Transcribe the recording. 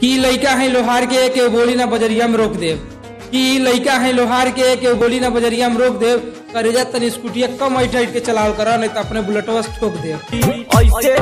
कि लड़का है लोहार के के बोली ना बजरिया में रोक देव। कि लड़का है लोहार के के गोली ना बजरिया में रोक देव। करेजा तनी स्कूटिया कम ऐट हट के चलाव करा, नहीं तो अपने बुलेटवा ठोक देव। ऐसे